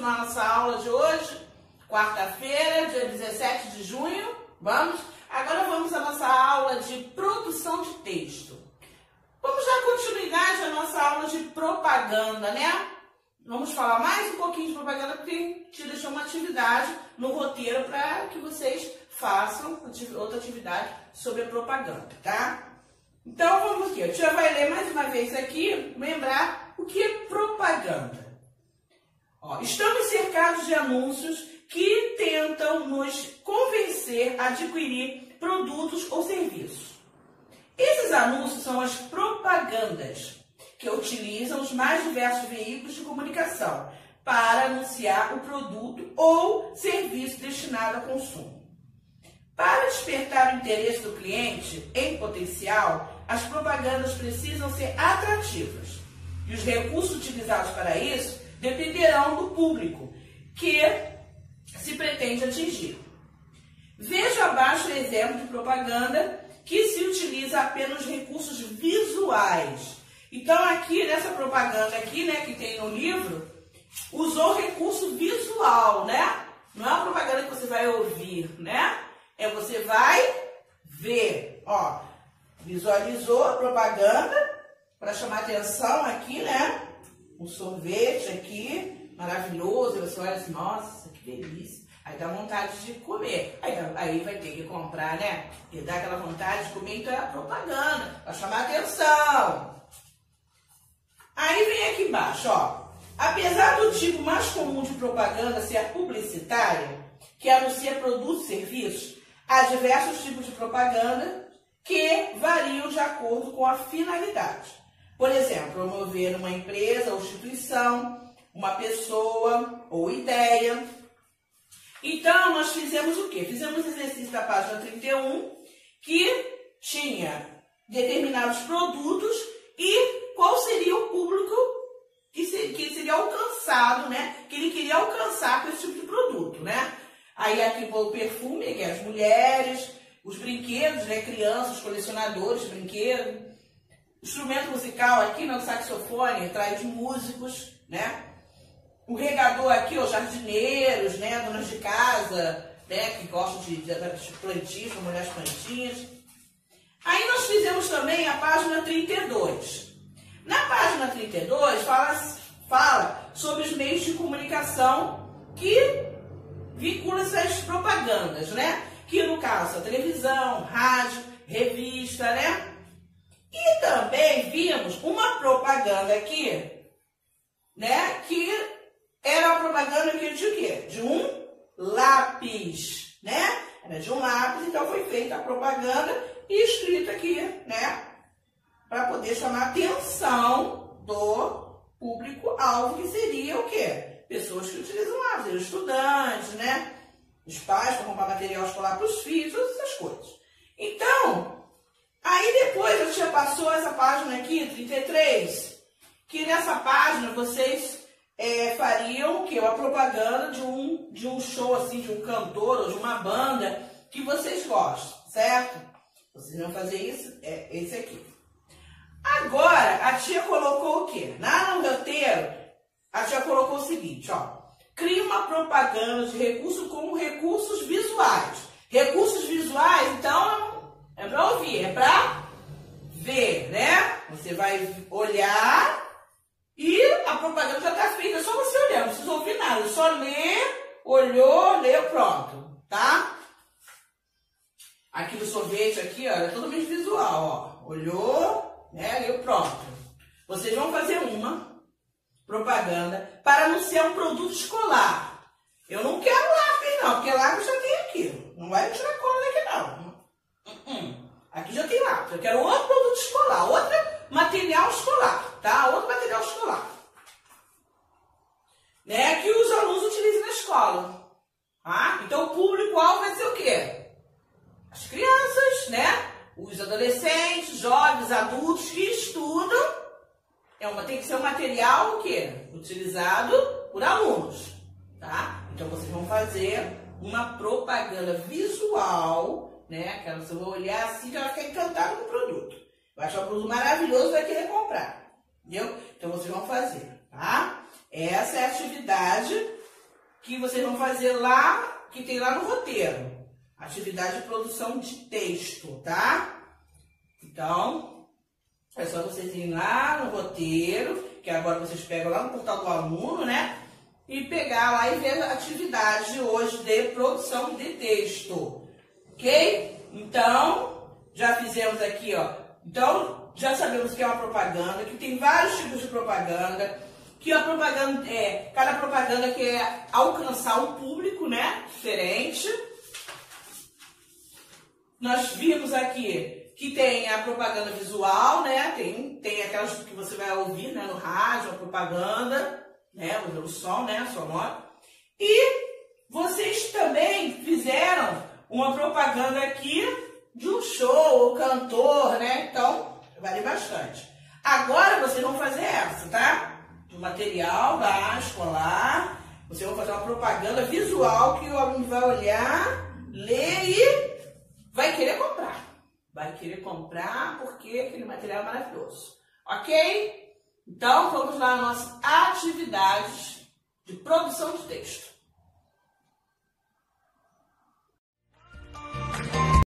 Continuar nossa aula de hoje, quarta-feira, dia 17 de junho. Vamos? Agora vamos à nossa aula de produção de texto. Vamos dar continuidade à nossa aula de propaganda, né? Vamos falar mais um pouquinho de propaganda, porque gente deixou uma atividade no roteiro para que vocês façam outra atividade sobre a propaganda, tá? Então vamos aqui, a tia vai ler mais uma vez aqui, lembrar o que é propaganda. Ó, estamos cercados de anúncios que tentam nos convencer a adquirir produtos ou serviços. Esses anúncios são as propagandas que utilizam os mais diversos veículos de comunicação para anunciar o produto ou serviço destinado a consumo. Para despertar o interesse do cliente em potencial, as propagandas precisam ser atrativas. E os recursos utilizados para isso dependerão do público que se pretende atingir. Veja abaixo o exemplo de propaganda que se utiliza apenas recursos visuais. Então, aqui nessa propaganda aqui, né, que tem no livro, usou recurso visual, né? Não é uma propaganda que você vai ouvir, né? É você vai ver, ó, visualizou a propaganda para chamar atenção aqui, né? Um sorvete aqui, maravilhoso, você olha assim, nossa, que delícia. Aí dá vontade de comer. Aí, aí vai ter que comprar, né? E dá aquela vontade de comer, então é a propaganda, para chamar atenção. Aí vem aqui embaixo, ó. Apesar do tipo mais comum de propaganda ser a publicitária, que anuncia produtos e serviços, Há diversos tipos de propaganda que variam de acordo com a finalidade. Por exemplo, promover uma empresa ou instituição, uma pessoa ou ideia. Então, nós fizemos o quê? Fizemos o exercício da página 31, que tinha determinados produtos e qual seria o público que seria alcançado, né? Que ele queria alcançar com esse tipo de produto, né? Aí aqui o perfume, que é as mulheres, os brinquedos, né? Crianças, colecionadores de brinquedos. Instrumento musical aqui, no saxofone, traz músicos, né? O regador aqui, os jardineiros, né? Donas de casa, né? Que gostam de, de, de as plantinhas. Aí nós fizemos também a página 32. Na página 32 fala, fala sobre os meios de comunicação que vincula essas propagandas, né? Que no caso a televisão, rádio, revista, né? E também vimos uma propaganda aqui, né? Que era uma propaganda que de quê? De um lápis, né? Era de um lápis, então foi feita a propaganda e escrita aqui, né? Para poder chamar a atenção do público-alvo, que seria o quê? pessoas que utilizam lá, os estudantes, né? Os pais para comprar material escolar para os filhos, todas essas coisas. Então, aí depois a tia passou essa página aqui, 33, que nessa página vocês é, fariam que uma propaganda de um, de um show assim, de um cantor ou de uma banda que vocês gostam, certo? Vocês vão fazer isso, é esse aqui. Agora, a tia colocou o quê? Lá no roteiro, a tia colocou o seguinte, ó. Cria uma propaganda de recurso com recursos visuais. Recursos visuais, então, é para ouvir, é para ver, né? Você vai olhar e a propaganda já está feita, é só você olhar, não precisa ouvir nada, só ler, olhou, leu, pronto, tá? Aqui no sorvete, aqui, ó, é totalmente visual, ó. Olhou, né, leu, pronto. Vocês vão fazer uma propaganda para anunciar um produto escolar. Eu não quero lápis, não, porque lápis já tem aqui. Não vai tirar cola daqui, não. Uh -uh. Aqui já tem lápis. Eu quero outro produto escolar, escolar, tá? Outro material escolar. Né? Que os alunos utilizem na escola. Tá? Então, o público-alvo vai ser o quê? As crianças, né? Os adolescentes, jovens, adultos que estudam é uma, tem que ser um material o quê? utilizado por alunos. Tá? Então vocês vão fazer uma propaganda visual, né? Que você vai olhar assim e vai ficar encantado com o produto. Vai achar o produto maravilhoso vai querer comprar. Entendeu? Então vocês vão fazer, tá? Essa é a atividade que vocês vão fazer lá, que tem lá no roteiro. Atividade de produção de texto, tá? Então, é só vocês irem lá no roteiro, que agora vocês pegam lá no portal do aluno, né? E pegar lá e ver a atividade de hoje de produção de texto. Ok? Então, já fizemos aqui, ó. Então, já sabemos que é uma propaganda, que tem vários tipos de propaganda que a propaganda é, cada propaganda quer alcançar um público, né, diferente. Nós vimos aqui que tem a propaganda visual, né, tem, tem aquelas que você vai ouvir, né, no rádio, a propaganda, né, o som, né, sonoro. E vocês também fizeram uma propaganda aqui de um show, o cantor, né, então vale bastante. Agora vocês vão fazer essa, tá? do material da escolar. Você vai fazer uma propaganda visual que o aluno vai olhar, ler e vai querer comprar. Vai querer comprar porque aquele material é maravilhoso. Ok? Então, vamos lá às nossas atividades de produção de texto.